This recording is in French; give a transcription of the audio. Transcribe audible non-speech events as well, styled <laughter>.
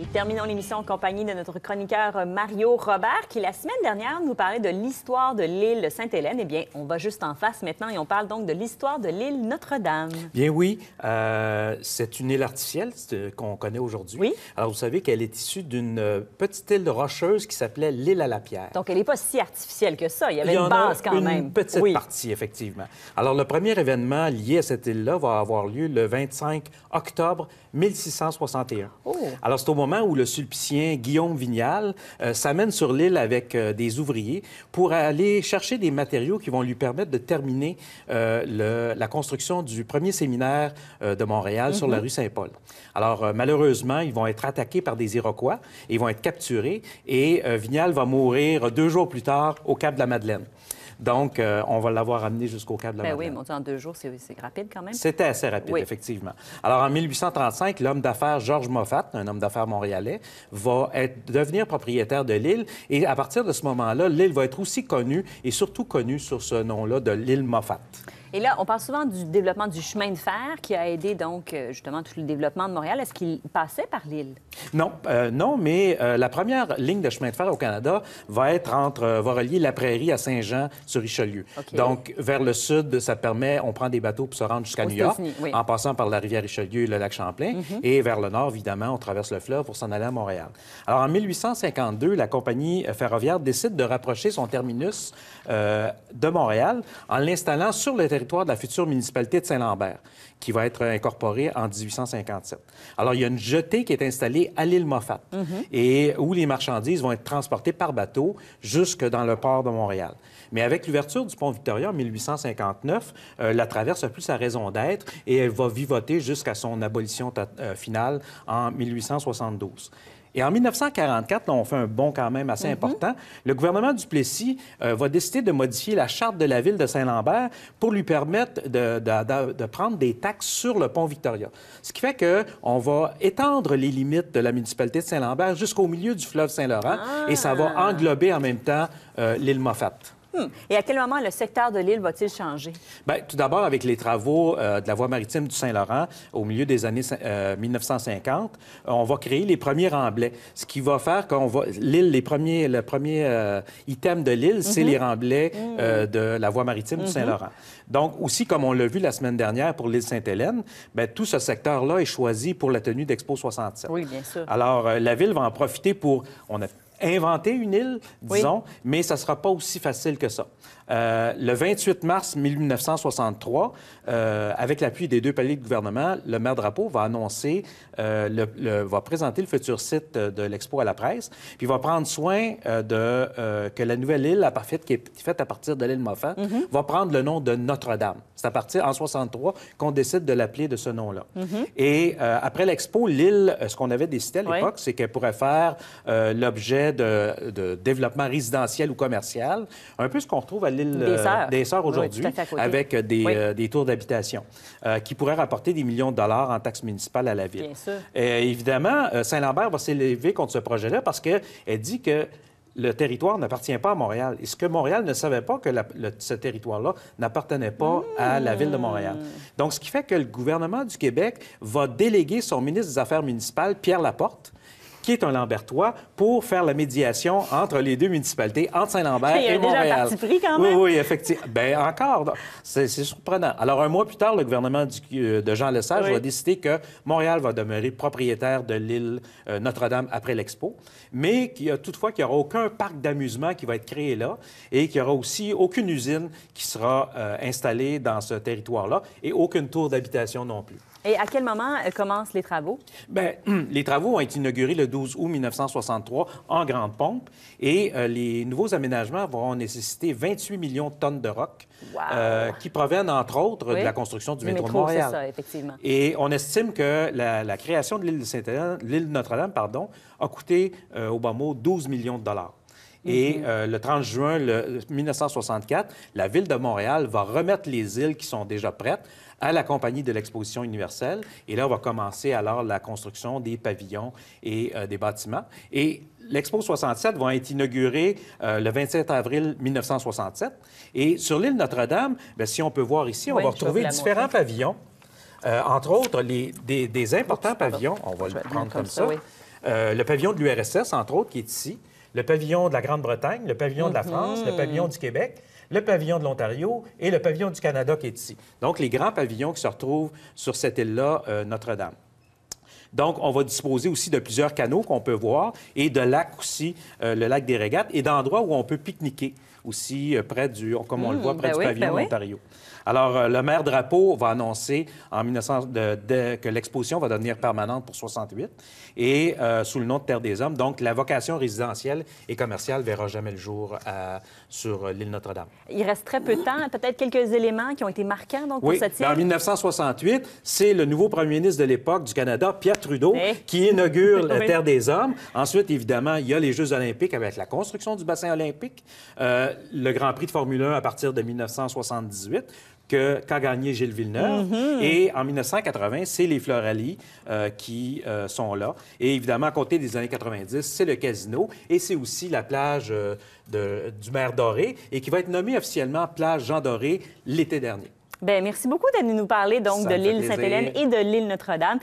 Et terminons l'émission en compagnie de notre chroniqueur Mario Robert, qui la semaine dernière nous parlait de l'histoire de l'île Sainte-Hélène. Eh bien, on va juste en face maintenant et on parle donc de l'histoire de l'île Notre-Dame. Bien oui, euh, c'est une île artificielle qu'on connaît aujourd'hui. Oui. Alors, vous savez qu'elle est issue d'une petite île rocheuse qui s'appelait l'île à la pierre. Donc, elle n'est pas si artificielle que ça. Il y avait Il y une en base a quand une même. petite oui. partie, effectivement. Alors, le premier événement lié à cette île-là va avoir lieu le 25 octobre 1661. Oh. Alors, c'est au moment où le sulpicien Guillaume Vignal euh, s'amène sur l'île avec euh, des ouvriers pour aller chercher des matériaux qui vont lui permettre de terminer euh, le- la construction du premier séminaire de Montréal sur la rue Saint-Paul. Alors, malheureusement, ils vont être attaqués par des Iroquois, ils vont être capturés et Vignal va mourir deux jours plus tard au Cap de la Madeleine. Donc, euh, on va l'avoir amené jusqu'au Cap de la oui, Madeleine. mon Dieu, en deux jours, c'est c'est rapide quand même. C'était assez rapide, Oui. effectivement. Alors, en 1835, l'homme d'affaires Georges Moffat, un homme d'affaires montréalais, va être, devenir propriétaire de l'île. Et à partir de ce moment-là, l'île va être aussi connue, et surtout connue sur ce nom-là de l'île Moffat. Et là, on parle souvent du développement du chemin de fer qui a aidé donc euh, justement tout le développement de Montréal. Est-ce qu'il passait par l'île? Non, euh, non, mais euh, la première ligne de chemin de fer au Canada va être entre, euh, va relier la Prairie à Saint-Jean-sur-Richelieu. Donc, vers le sud, ça permet, on prend des bateaux pour se rendre jusqu'à New York, oui. en passant par la rivière Richelieu et le lac Champlain. Et vers le nord, évidemment, on traverse le fleuve pour s'en aller à Montréal. Alors, en 1852, la compagnie ferroviaire décide de rapprocher son terminus de Montréal en l'installant sur le territoire de la future municipalité de Saint-Lambert, qui va être incorporée en 1857. Alors, il y a une jetée qui est installée à l'île Moffat et où les marchandises vont être transportées par bateau jusque dans le port de Montréal. Mais avec l'ouverture du pont Victoria en 1859, euh, la traverse n'a plus sa raison d'être et elle va vivoter jusqu'à son abolition euh, finale en 1872. Et en 1944, là, on fait un bond quand même assez important, le gouvernement du Plessis euh, va décider de modifier la charte de la ville de Saint-Lambert pour lui permettre de, de- de- de prendre des taxes sur le pont Victoria. Ce qui fait qu'on va étendre les limites de la municipalité de Saint-Lambert jusqu'au milieu du fleuve Saint-Laurent et ça va englober en même temps euh, l'île Moffat. Hmm. Et à quel moment le secteur de l'île va-t-il changer? Bien, tout d'abord, avec les travaux euh, de la voie maritime du Saint-Laurent au milieu des années euh, 1950, on va créer les premiers remblais. Ce qui va faire qu'on va. L'île, les premiers, le premier euh, item de l'île, c'est les remblais euh, de la voie maritime du Saint-Laurent. Donc, aussi, comme on l'a vu la semaine dernière pour l'île Sainte-Hélène, bien, tout ce secteur-là est choisi pour la tenue d'Expo 67. Oui, bien sûr. Alors, euh, la ville va en profiter pour. On a inventé une île, Oui. disons, mais ça ne sera pas aussi facile que ça. Euh, le 28 mars 1963, euh, avec l'appui des deux paliers de gouvernement, le maire Drapeau va annoncer, euh, le, le- va présenter le futur site de l'Expo à la presse, puis va prendre soin euh, de, que la nouvelle île, à parfaite, qui est faite à partir de l'île Moffat, va prendre le nom de Notre-Dame. C'est à partir, en 63, qu'on décide de l'appeler de ce nom-là. Et euh, après l'Expo, l'île, ce qu'on avait décidé à Oui. l'époque, c'est qu'elle pourrait faire l'objet de, de développement résidentiel ou commercial, un peu ce qu'on retrouve à l'île Des euh, Sœurs. des Sœurs aujourd'hui, avec euh, des, Oui. euh, des tours d'habitation, euh, qui pourraient rapporter des millions de dollars en taxes municipales à la ville. Bien sûr. Évidemment, Saint-Lambert va s'élever contre ce projet-là parce qu'elle dit que le territoire n'appartient pas à Montréal. Et ce que Montréal ne savait pas, que la- le- ce territoire-là n'appartenait pas à la ville de Montréal. Donc, ce qui fait que le gouvernement du Québec va déléguer son ministre des Affaires municipales, Pierre Laporte, qui est un Lambertois, pour faire la médiation entre les deux municipalités, entre Saint-Lambert Il y a et déjà Montréal. parti pris quand Oui, même. oui, effectivement. Bien, encore, c'est surprenant. Alors, un mois plus tard, le gouvernement du- euh, de Jean Lesage Oui. va décider que Montréal va demeurer propriétaire de l'île euh, Notre-Dame après l'Expo, mais qu'il y a toutefois qu'il n'y aura aucun parc d'amusement qui va être créé là et qu'il n'y aura aussi aucune usine qui sera euh, installée dans ce territoire-là et aucune tour d'habitation non plus. Et à quel moment euh, commencent les travaux? Bien, <clears throat> les travaux ont été inaugurés le 12 août 1963 en grande pompe et euh, les nouveaux aménagements vont nécessiter 28 millions de tonnes de roc Wow. euh, qui proviennent, entre autres, Oui. de la construction du, Du métro, de Montréal. ça, effectivement. Et on estime que la, la création de l'île de Notre-Dame, pardon, a coûté euh, au bas mot 12 millions de dollars. Et euh, le 30 juin le- 1964, la ville de Montréal va remettre les îles qui sont déjà prêtes à la compagnie de l'exposition universelle. Et là, on va commencer alors la construction des pavillons et euh, des bâtiments. Et l'Expo 67 va être inaugurée euh, le 27 avril 1967. Et sur l'île Notre-Dame, bien, si on peut voir ici, on va retrouver différents montrer. pavillons. Euh, entre autres, les, des, des importants Oups, pavillons, on va le prendre comme comme ça, ça, oui. le pavillon de l'URSS, entre autres, qui est ici, le pavillon de la Grande-Bretagne, le pavillon de la France, le pavillon du Québec, le pavillon de l'Ontario et le pavillon du Canada qui est ici. Donc, les grands pavillons qui se retrouvent sur cette île-là, euh, Notre-Dame. Donc, on va disposer aussi de plusieurs canaux qu'on peut voir et de lacs aussi, euh, le lac des Régates, et d'endroits où on peut pique-niquer aussi euh, près du, comme on le voit, près ben du oui, pavillon ben oui. Alors, euh, le maire Drapeau va annoncer en 1900 de- de- que l'exposition va devenir permanente pour 68 et euh, sous le nom de Terre des Hommes. Donc, la vocation résidentielle et commerciale verra jamais le jour à- sur euh, l'île Notre-Dame. Il reste très peu de temps, peut-être quelques éléments qui ont été marquants donc, Oui, pour cette ben, en île. 1968, c'est le nouveau premier ministre de l'époque du Canada, Pierre Trudeau, qui inaugure <laughs> la. Terre des Hommes. Ensuite, évidemment, il y a les Jeux olympiques avec la construction du bassin olympique, euh, le Grand Prix de Formule 1 à partir de 1978 qu'a gagné Gilles Villeneuve. Mm-hmm. Et en 1980, c'est les Floralis euh, qui euh, sont là. Et évidemment, à côté des années 90, c'est le casino et c'est aussi la plage euh, de- du maire Doré et qui va être nommée officiellement plage Jean Doré l'été dernier. Ben, merci beaucoup d'être nous parler donc Ça de l'île. Sainte-Hélène et de l'île Notre-Dame.